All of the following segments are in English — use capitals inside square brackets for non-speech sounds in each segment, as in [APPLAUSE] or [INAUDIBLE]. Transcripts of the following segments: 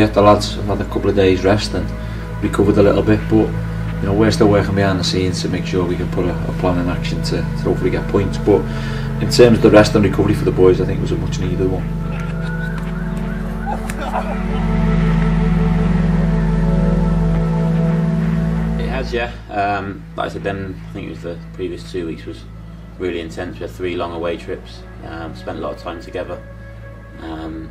yeah, the lads have had a couple of days rest and recovered a little bit, but you know we're still working behind the scenes to make sure we can put a, a plan in action to, to hopefully get points. But in terms of the rest and recovery for the boys, I think it was a much needed one. It has, yeah. Um, like I said, then I think it was the previous two weeks was really intense. We had three long away trips. Um, spent a lot of time together. Um,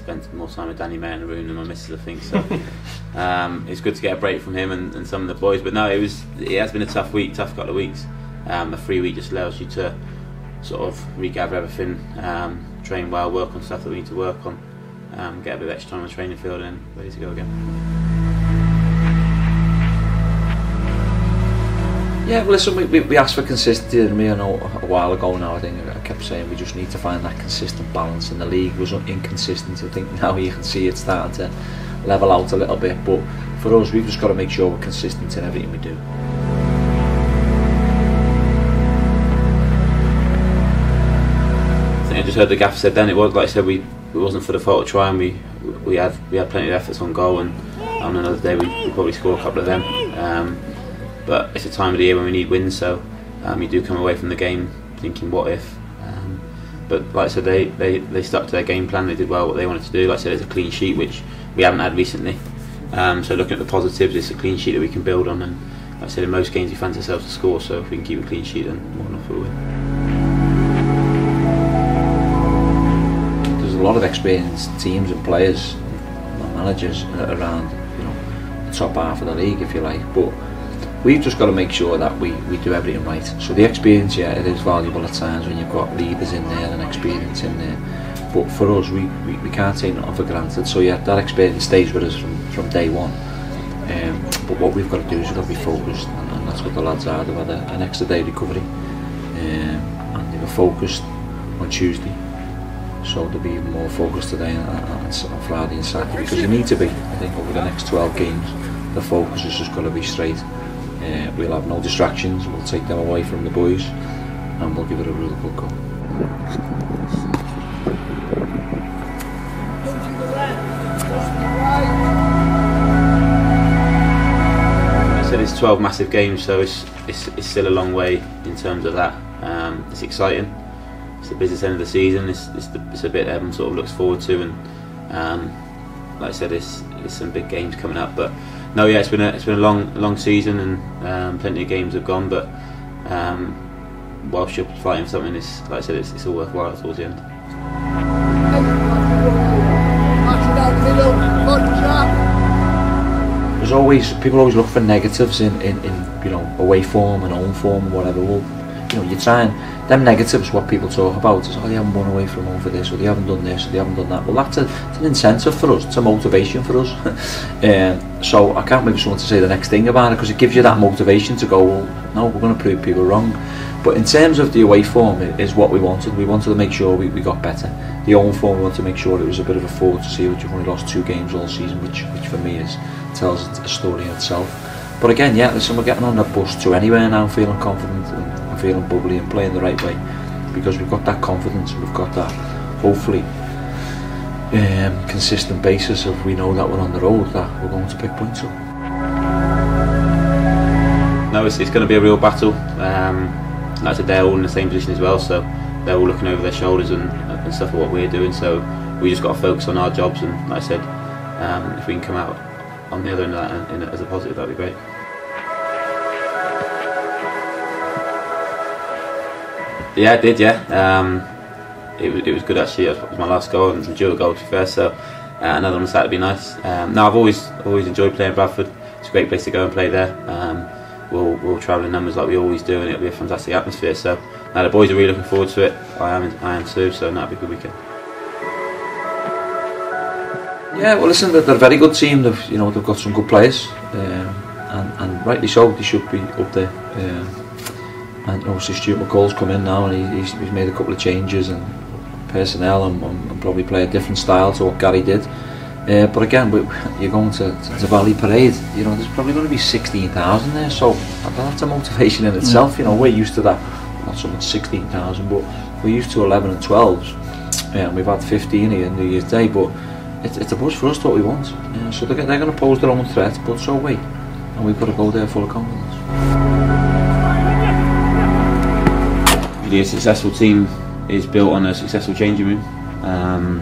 spent more time with Danny Mayor in the room than my missus, I think. So [LAUGHS] um, it's good to get a break from him and, and, some of the boys. But no, it was it has been a tough week, tough couple of weeks. Um, a free week just allows you to sort of regather everything, um, train well, work on stuff that we need to work on, um, get a bit of extra time on the training field, and ready to go again. Yeah, well, listen, we, we, we asked for consistency, didn't? I know a while ago now, I think I kept saying we just need to find that consistent balance, and the league was inconsistent. I think now you can see it starting to level out a little bit, but for us, we've just got to make sure we're consistent in everything we do. I think I just heard the gaffer said then it was like I said we it wasn't for the photo try and we we had we had plenty of efforts on goal and on another day we, we probably score a couple of them. Um, but it's a time of the year when we need wins, so um, you do come away from the game thinking, what if? Um, but like I said, they, they, they stuck to their game plan, they did well what they wanted to do. Like I said, it's a clean sheet, which we haven't had recently. Um, so looking at the positives, it's a clean sheet that we can build on. And like I said, in most games, we fancy ourselves to score, so if we can keep a clean sheet, then enough for a win. There's a lot of experienced teams and players, and managers around, you know, the top half of the league, if you like. But we've just got to make sure that we, we do everything right. So the experience, yeah, it is valuable at times when you've got leaders in there and experience in there. But for us, we, we, we can't take it for granted. So yeah, that experience stays with us from, from day one. Um, but what we've got to do is we've got to be focused, and, and that's what the lads are. They've had an extra day recovery, um, and they were focused on Tuesday. So they'll be even more focused today and, and Friday and Saturday because you need to be. I think over the next 12 games, the focus is just going to be straight. Uh, we'll have no distractions, we'll take them away from the boys and we'll give it a real good go. I said it's 12 massive games, so it's, it's, it's still a long way in terms of that. Um, it's exciting. It's the business end of the season. It's, it's, the, it's a bit everyone sort of looks forward to, and um, like I said, it's, it's some big games coming up. But no, yeah, it's been a it's been a long long season and um, plenty of games have gone, but um, whilst you're fighting for something, it's like I said, it's, it's all worthwhile towards the end. There's always people always look for negatives in, in, in you know away form and home form and whatever. Well, you know, you're trying them negatives what people talk about is, oh, they haven't won away from home for this, or they haven't done this, or they haven't done that. Well, that's, a, that's an incentive for us, it's a motivation for us. [LAUGHS] um, so I can't wait for someone to say the next thing about it, because it gives you that motivation to go, well, no, we're going to prove people wrong. But in terms of the away form, it is what we wanted. We wanted to make sure we, we got better. The home form, we wanted to make sure it was a bit of a fall to see, which you've only lost two games all season, which, which for me is tells a story in itself. But again, yeah, listen, we're getting on the bus to anywhere now, feeling confident. And, feeling bubbly and playing the right way because we've got that confidence and we've got that hopefully um, consistent basis of we know that we're on the road that we're going to pick points up. No it's, it's going to be a real battle. Um, like I said they're all in the same position as well so they're all looking over their shoulders and, and stuff at what we're doing so we just got to focus on our jobs and like I said um, if we can come out on the other end of that in, in, as a positive that'd be great Yeah, I did. Yeah, um, it was it was good actually. It was my last goal and dual goal to be fair. So uh, another one Saturday would be nice. Um, now I've always always enjoyed playing Bradford. It's a great place to go and play there. Um, we'll we'll travel in numbers like we always do, and it'll be a fantastic atmosphere. So now the boys are really looking forward to it. I am I am too. So that'll be a good weekend. Yeah, well, listen, they're, they're a very good team. They've you know they've got some good players, um, and and rightly so. They should be up there. Um, and obviously Stuart McCall's come in now and he, he's, he's made a couple of changes and personnel and, and, probably play a different style to what Gary did. Uh, but again, we, [LAUGHS] you're going to, to, Valley Parade, you know, there's probably going to be 16,000 there, so that's a motivation in itself, you know, we're used to that, not so much 16,000, but we're used to 11 and 12s, yeah, and we've had 15 here New Year's Day, but it's, it's a push for us what we want. Yeah, so they're, they're going to pose their own threat, but so we. And we've got to go there full of confidence. A successful team is built on a successful changing room. Um,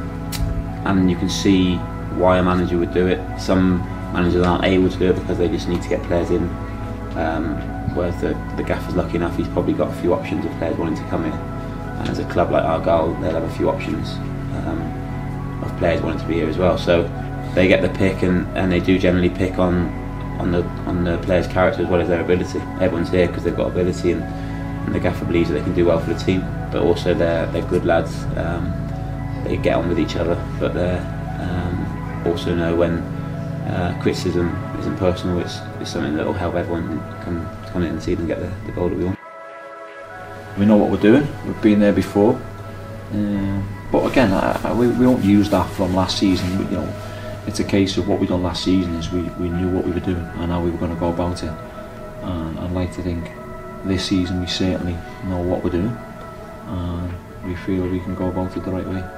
and you can see why a manager would do it. Some managers aren't able to do it because they just need to get players in. Um, whereas the, the gaffer's lucky enough, he's probably got a few options of players wanting to come in. And as a club like Argyle, they'll have a few options um, of players wanting to be here as well. So they get the pick, and, and they do generally pick on on the on the player's character as well as their ability. Everyone's here because they've got ability, and, and the gaffer believes that they can do well for the team. But also they're they're good lads. Um, they get on with each other, but they um, also know when uh, criticism isn't personal. It's, it's something that will help everyone come come in and see them get the, the goal that we want. We know what we're doing. We've been there before. Um, but again, I, I, we, we won't use that from last season. You know, it's a case of what we done last season is we, we knew what we were doing and how we were going to go about it. And I'd like to think this season we certainly know what we're doing and we feel we can go about it the right way.